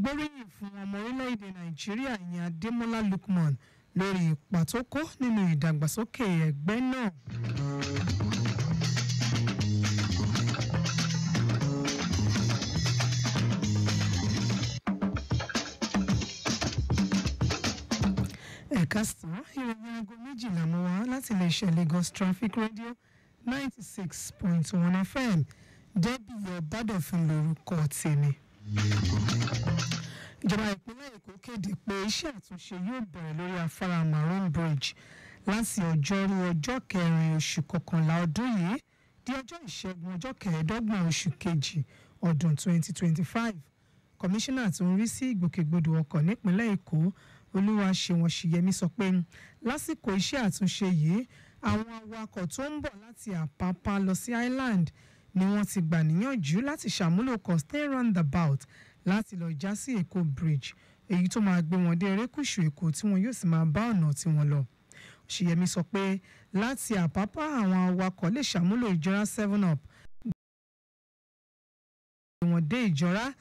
gbóríyìn fún ọmọ orílẹ̀-èdè nàìjíríà ìyẹn adémọ́lá lukman lórí ipa tó kó nínú ìdàgbàsókè ẹgbẹ́ náà. ẹ̀ka sàn ìròyìn aago méjìlá mọ́ wá láti lè lagos traffic radio ninety six point one fm debbie ọ̀bádọ̀fin lórúkọ tèmi. Ìjọba ìpínlẹ̀ èkó kéde pé iṣẹ́ àtúnṣe yóò bẹ̀rẹ̀ lórí afárá maroon bridge láti ọjọ́rú ọjọ́ kẹrin oṣù kọkànlá ọdún yìí di ọjọ́ ìṣẹ́gun ọjọ́ kẹẹ̀ẹ́dọ́gbọ̀n oṣù kejì ọdún twenty twenty five. Kọmíṣánná tó ń rí sí ìgbòkègbodò ọkọ̀ nípínlẹ̀ èkó olúwaṣẹ́wọ̀n ṣìyẹmí sọ pé lásìkò iṣẹ́ àtúnṣe yìí àwọn awakọ̀ tó ń bọ̀ láti àpápá lọ sí island ni wọ́n ti gbà níyànjú láti ṣàmúlò costain roundabout láti lọ já sí èkó bridge èyí tó máa gbé wọn dé erékùṣù èkó tí wọn yóò sì máa bá ọ̀nà tí wọn lọ. Ṣìyẹmí sọ pé láti àpápá àwọn awakọ̀ lè ṣàmúlò ìjọra seven up. Wọn dé ìjọra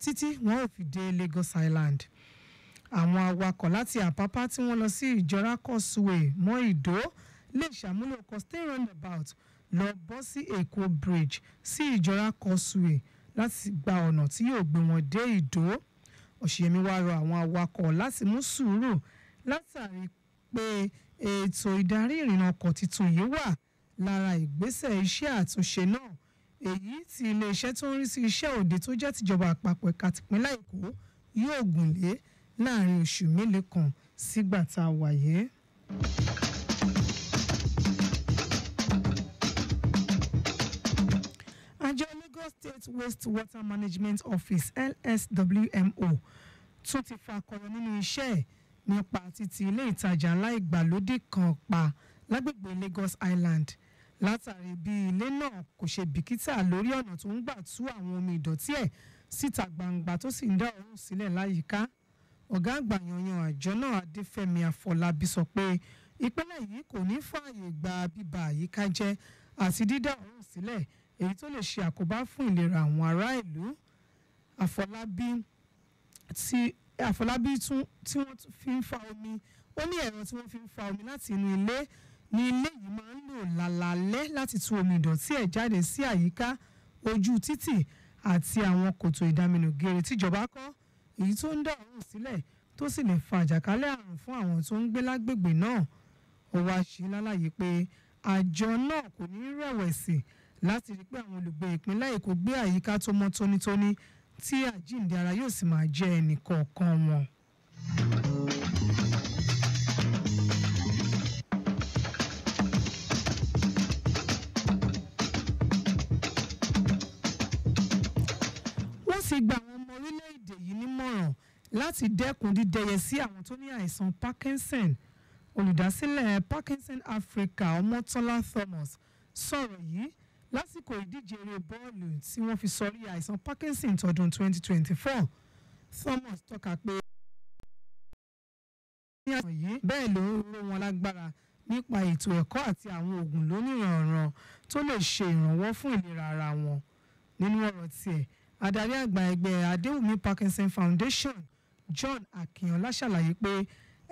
títí wọn ò fi dé lagos island. Àwọn awakọ̀ láti àpápá tí wọ́n lọ sí ìjọra causeway mọ́ ìdó lè ṣàmúlò costain roundabout lọ bọ́ sí èkó bridge sí ìjọra causeway láti gba ọ̀nà tí yóò gbé wọn dé ìdó òṣìyẹmí wá rọ àwọn awakọ̀ láti mú sùúrù látàrí pé ètò ìdarí ìrìnnà ọkọ̀ tuntun yìí wà lára ìgbésẹ̀ iṣẹ́ àtúnṣe náà èyí tí iléeṣẹ́ tó ń rí sí iṣẹ́ òde tó jẹ́ tìjọba àpapọ̀ ẹ̀ka tìpínlẹ̀ èkó yóò gùn lé láàárín oṣù mélòó kan sígbà tá a wà yìí. Lagos state waste water management office lswmo tún ti fakọyọ nínú iṣẹ́ ẹ̀ nípa títì ilé ìtajà ńlá ìgbàlódé kan pa lágbègbè lagos island. Látàrí bí ilé náà kò ṣe bìkítà lórí ọ̀nà tó ń gbà tú àwọn omi ìdọ̀tí ẹ̀ síta gbangba tó sì ń dá òórùn sílẹ̀ láyìíká. Ọ̀gá àgbà yanyan àjọ náà adéfẹ́mi àfọlábí sọ pé ìpínlẹ̀ yìí kò ní fààyè gba bíba àyíká jẹ́ àti dídá òórùn sílẹ̀ èyí tó lè ṣe àkóbá fún ìlera àwọn ará ìlú. Àfọlábí tí àfọlábí tún tí wọ́n fi ń fa omi ó ní ẹ̀rọ tí wọ́n fi ń fa omi láti inú ilé. Ní ilé yìí máa ń lò lálálẹ́ láti tú omi ìdọ̀tí ẹ̀ jáde sí àyíká ojú títì àti àwọn kòtò ìdaminù geere tíjọba kọ́. Èyí tó ń dá sílẹ̀ tó sì lè fa àjàkálẹ̀ àrùn fún àwọn tó ń gbé lágbègbè náà. Ó wáá ṣe lálàyé pé àjọ náà kò ní rẹ̀wẹ̀sì láti rí pé àwọn olùgbé ìpínlẹ̀ èkó gbé àyíká tó mọ́ tónítóní tí àjíǹde ara yóò sì máa jẹ́ ẹnì kọ̀ọ̀kan wọn. wọ́n sì gba àwọn ọmọ orílẹ̀-èdè yìí nímọ̀ràn láti dẹ́kun dídẹyẹ sí àwọn tó ní àìsàn parkinson olùdásílẹ̀ parkinson africa ọmọtọ́lá thomas sọ̀rọ̀ yìí lásìkò ìdíje eré bọ́ọ̀lù tí wọ́n fi sọrí àìsàn parkinson tọdún 2024 thomas tọ́ka pé ní àìsàn yìí bẹ́ẹ̀ ló ń ró wọn lágbára nípa ètò ẹ̀kọ́ àti àwọn oògùn lónìrànràn tó lè ṣe ìrànwọ́ fún ìlera ara wọn. Nínú ọ̀rọ̀ tiẹ̀ adarí àgbà ẹgbẹ́ adéwùmí parkinson foundation john akínọlá ṣàlàyé pé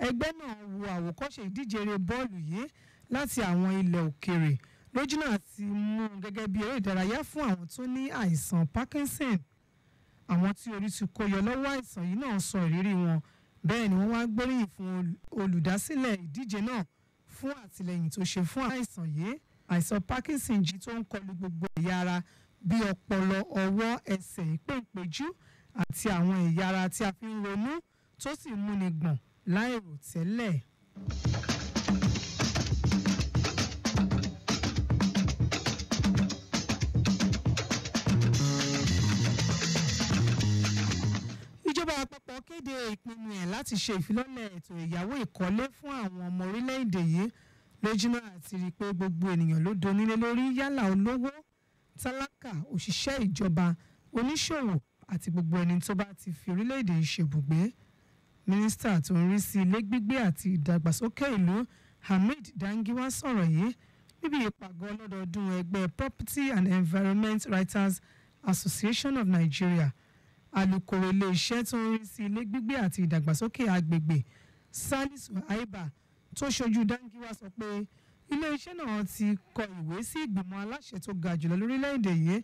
ẹgbẹ́ náà wo àwòkọ́ṣe ìdíje eré bọ́ọ̀lù yìí láti àwọn ilẹ̀ òkèèrè lójúnà àti mú un gẹ́gẹ́ bí eré ìdárayá fún àwọn tó ní àìsàn parkinson. Àwọn tí orí ti kó yọ lọ́wọ́ àìsàn yìí náà sọ ìrírí wọn. Bẹ́ẹ̀ ni wọ́n wá gbóríyìn fún olùdásílẹ̀ ìdíje náà fún àtìlẹyìn tó ṣe fún àìsàn yìí. Àìsàn parkinson jí tó ń kọlu gbogbo ẹ̀yà ara bí ọpọlọ ọwọ́ ẹsẹ̀ ìpéǹpéjú àti àwọn ẹ̀yà ara tí a fi ń ronú tó sì múni gbọ̀n láìrò kéde ìpinnu ẹ̀ láti ṣe ìfilọ́lẹ̀ ètò ìyàwó ìkọ́lé fún àwọn ọmọ orílẹ̀-èdè yìí. Lójúmọ́ àti rí i pé gbogbo ènìyàn ló donílé lórí. Yálà olówó tálákà òṣìṣẹ́ ìjọba oníṣòwò àti gbogbo ẹni tó bá ti fi orílẹ̀-èdè yìí ṣèbùgbé. Mínísítà tó ń rí sí ilé gbígbé àti ìdàgbàsókè ìlú hamid dangiwa sọ̀rọ̀ yìí. Níbi ìpàgọ́ ọlọ́dọọdún ẹgbẹ́ property and environment writers association of nigeria alūkkóró iléeṣẹ́ tó ń rí sí ilé gbígbé àti ìdàgbàsókè agbègbè salisu aiba tó ṣojú dangiwa sọ pé iléeṣẹ́ náà ti kọ ìwé sí ìgbìmọ̀ aláṣẹ tó ga jùlọ lórílẹ̀‐èdè yìí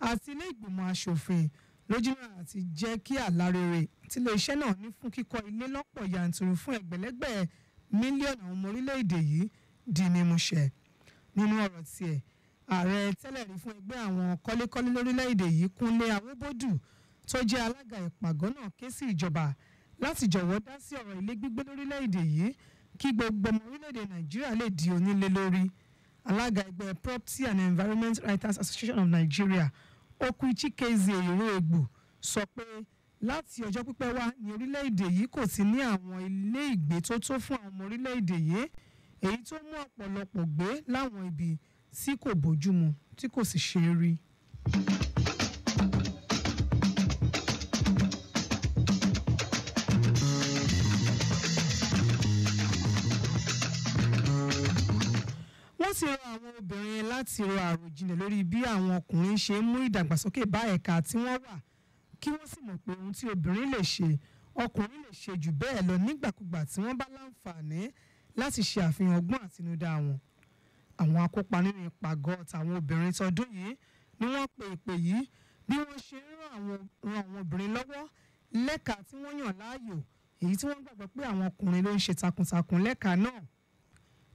àti ilé ìgbìmọ̀ aṣòfin lójúmọ́ àti jẹ́ kí àlá rere tí iléeṣẹ́ náà ní fún kíkọ́ ilé lọ́pọ̀ yanturu fún ẹgbẹ̀lẹ́gbẹ̀ mílíọ̀nù àwọn ọmọ orílẹ̀‐èdè yìí di mímúṣẹ. Nínú ọ̀rọ̀ tiẹ̀ ààrẹ tẹ́lẹ̀ rí fún ẹgbẹ́ àwọn kọ́lékọ́lé lórílẹ̀‐èdè yìí kúnlé awóbódù tó jẹ́ alága ìpàgọ́ náà ké sí ìjọba láti jọ̀wọ́ dá sí ọ̀rọ̀ ilé gbígbé lórílẹ̀‐èdè yìí kí gbogbo ọmọ orílẹ̀‐èdè nàìjíríà lè di onílé lórí alága ẹgbẹ́ property and environment writers association of nigeria okuichi keze èrò egbò sọ pé láti ọjọ́ pípẹ́ wá ní orílẹ̀‐èdè yìí kò ti ní àwọn ilé ìgbé tó tó fún àwọn ọmọ orílẹ̀‐èdè yìí èyí tó mú ọ̀pọ̀lọpọ̀ gbé láwọn ibi tí kò bójúmu tí kò sì ṣe rí. Ti rọ àwọn obìnrin láti ro àròjinlẹ̀ lórí bí àwọn ọkùnrin ṣe ń mú ìdàgbàsókè bá ẹ̀ka tí wọ́n wà kí wọ́n sì mọ̀ pé ohun tí obìnrin lè ṣe ọkùnrin lè ṣe jù bẹ́ẹ̀ lọ nígbàkúgbà tí wọ́n bá láǹfààní láti ṣe àfihàn ọgbọ́n àtinúdá wọn. àwọn akópa nínú ìpàgọ́ tàwọn obìnrin tọdún yìí ni wọ́n pe ìpè yìí bí wọ́n ṣe ń ran àwọn obìnrin lọ́wọ́ lẹ́ka tí wọ́n yàn láàyò èyí tí wọ́n gbàgbọ́ pé àwọn ọkùnrin ló ń ṣe takuntakun lẹ́ka náà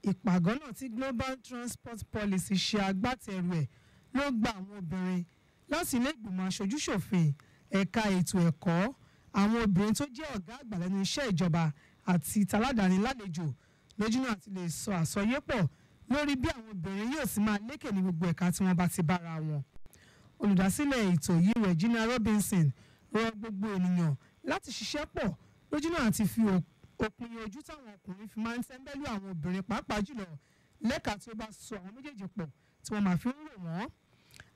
ìpàgọ́ náà tí global transport policy ṣe agbátẹrù ẹ̀ ló gba àwọn obìnrin láti ilé ìgbìmọ̀ aṣojúṣòfin ẹ̀ka ètò ẹ̀kọ́ àwọn obìnrin tó jẹ́ ọ̀gá àgbà lẹ́nu iṣẹ́ ìjọba àti taládàáni lálejò lójúnà àti lè sọ àsọyépọ̀ lórí bí àwọn obìnrin yóò sì máa lékè ní gbogbo ẹ̀ka tí wọ́n bá ti bára wọn. olùdásílẹ̀ ètò yìí Regina Robinson rọ gbogbo ènìyàn láti ṣiṣẹ́ pọ̀ lójúnà àti fi òpin ojú táwọn ọkùnrin fi máa ń tẹ́ńbẹ́lú àwọn obìnrin pàápàá jùlọ lẹ́ka tí ó bá so àwọn méjèèjì pọ̀ tí wọ́n máa fi ń rò wọ́n.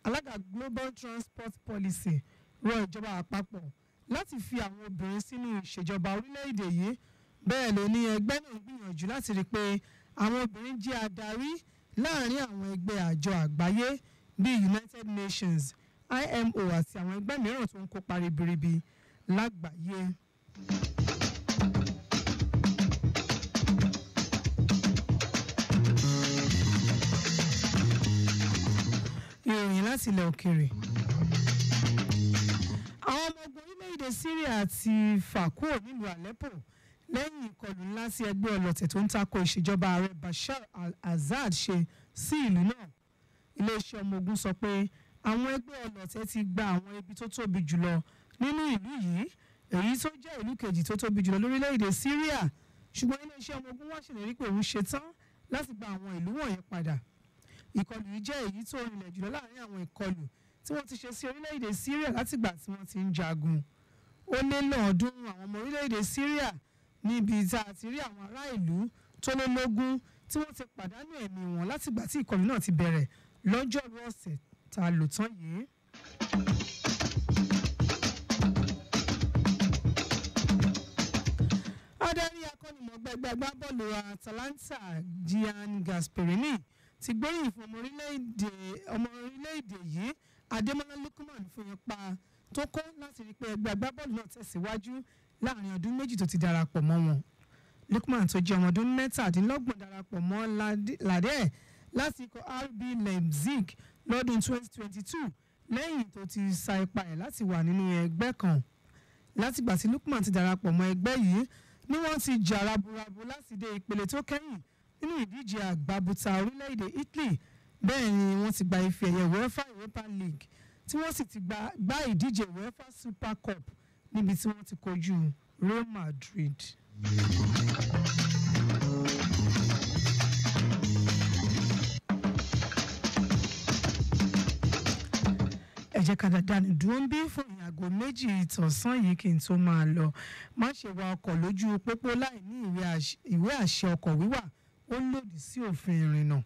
alága Global Transport Policy rọ ìjọba àpapọ̀ láti fi àwọn obìnrin sínú ìṣèjọba orílẹ̀-èdè yìí bẹ́ẹ̀ ló ní ẹgbẹ́ náà gbìyànjú láti rí i pé àwọn obìnrin jẹ́ adarí láàárín àwọn ẹgbẹ́ àjọ àgbáyé bíi United Nations IMO àti àwọn ẹgbẹ́ mìíràn tó ń kópa ribiribi lágbàáyé. Láti ilẹ̀ òkèèrè àwọn ọmọ ogun orílẹ̀-èdè Syria ti fà kúrò nílùú Aleppo lẹ́yìn ìkọlù ńlá sí ẹgbẹ́ ọlọ́tẹ̀ tó ń tako ìṣèjọba ààrẹ Bashar al-Assad ṣe sí ìlú náà. Iléeṣẹ́ ọmọ ogun sọ pé àwọn ẹgbẹ́ ọlọ́tẹ̀ ti gba àwọn ibi tó tóbi jùlọ nínú ìlú yìí èyí tó jẹ́ ìlú kejì tó tóbi jùlọ lórílẹ̀-èdè Syria. Ṣùgbọ́n iléeṣẹ́ ọmọ ogun wá ṣèlérí pé òun ṣetán láti gba àwọn ìlú wọ̀nyẹn padà ìkọlù yìí jẹ́ èyí tó rinlẹ̀ jùlọ láàárín àwọn ìkọlù tí wọ́n ti ṣe sí orílẹ̀-èdè Syria látìgbà tí wọ́n ti ń jagun ó lé lọ́ọ̀ọ́dúnrún àwọn ọmọ orílẹ̀-èdè Syria níbi tá a ti rí àwọn ará ìlú tó lé lógún tí wọ́n ti pàdánù ẹ̀mí wọn látìgbà tí ìkọlù náà ti bẹ̀rẹ̀ lọ́jọ́rú ọ̀sẹ̀ tá lò tán yìí. adarí akọ́nimọ̀gbẹ́gbẹ́ agbábọ́ọ̀lù Atalanta Gian Gasperini ti gbóríyìn fún ọmọ orílẹ̀-èdè ọmọ orílẹ̀-èdè yìí Adémọ́lá Lukman fún ipa tó kọ́ láti rí pé ẹgbẹ́ agbábọ́ọ̀lù náà tẹ̀síwájú láàárín ọdún méjì tó ti darapọ̀ mọ́ wọn. Lukman tó jẹ́ ọmọ ọdún mẹ́tàdínlọ́gbọ̀n darapọ̀ mọ́ Ladẹ́ láti ikọ̀ RB Leipzig lọ́dún 2022 lẹ́yìn tó ti sa ipá ẹ̀ láti wà nínú ẹgbẹ́ kan. látìgbà tí Lukman ti darapọ̀ mọ́ ẹgbẹ́ yìí ni wọ́n ti jà raburabu láti dé ìpele tó kẹ́yìn nínú ìdíje àgbàbùtà orílẹ̀-èdè Italy. Bẹ́ẹ̀ ni wọ́n ti gba ife ẹ̀yẹ UEFA Europa League tí wọ́n sì ti gbá ìdíje UEFA Super Cup níbi tí wọ́n ti kojú Real Madrid. ẹ jẹ́ ká dúró ń bí fún ìyàgò méjì ìtọ̀sán yìí kí n tó máa lọ. Má ṣe wa ọkọ̀ lójú pópó láì ní ìwé àṣẹ ọkọ̀ wíwà ó lòdì sí òfin ìrìnnà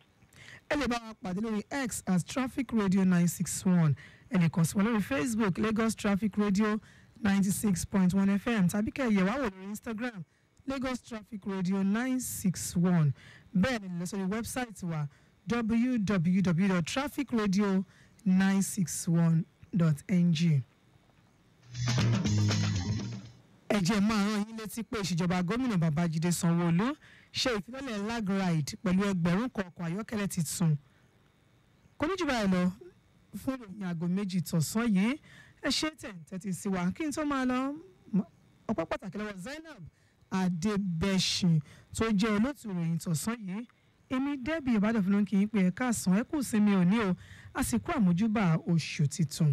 ẹ lè bá wa pàdé lórí X as Traffic Radio nine six one. Ẹ lè kàn sí wọn lórí Facebook Lagos Traffic Radio ninety six point one FM tàbí kẹ́ yẹ̀ wá wò lórí Instagram Lagos Traffic Radio nine six one. Bẹ́ẹ̀ ni lọ sórí wẹ́bsáìtì wa www.trafficradio961.ng. ẹ jẹ́ máa rán yín létí pé ìṣèjọba gómìnà babájídé sanwó-olú ṣe ìfilọ́lẹ̀ lag ride pẹ̀lú ẹgbẹ̀rún kan ọkọ̀ ayọ́kẹ́lẹ́ tuntun kò ní jù báyìí lọ fún ìròyìn aago méjì tọ̀sán yìí ẹ ṣe tẹ̀ǹtẹ̀tì sí wa. Kí n tó máa lọ ọpẹ́ pàtàkì lọ́wọ́ Zainab Adébẹ̀ṣin tó jẹ́ olóòtú ìròyìn tọ̀sán yìí. Èmi Debbie Ìbàdàn ló ń kí yín pé ẹ̀ka àsán ẹ kù sí mi ò ní o. A sì kú àmójúbà oṣù titun.